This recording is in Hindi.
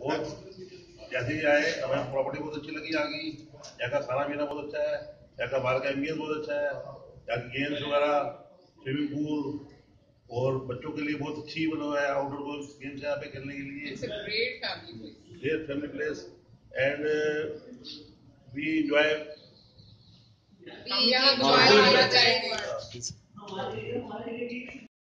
बहुत जैसे ही आए हमें प्रॉपर्टी बहुत अच्छी लगी आगे। यहाँ का खाना पीना बहुत अच्छा है यहाँ का बाहर का एम्बियंस बहुत अच्छा है यहाँ की गेम्स वगैरह स्विमिंग पूल और बच्चों के लिए बहुत अच्छी मतलब है आउटडोर गेम्स यहाँ पे खेलने के लिए। Great family place and we enjoy यहाँ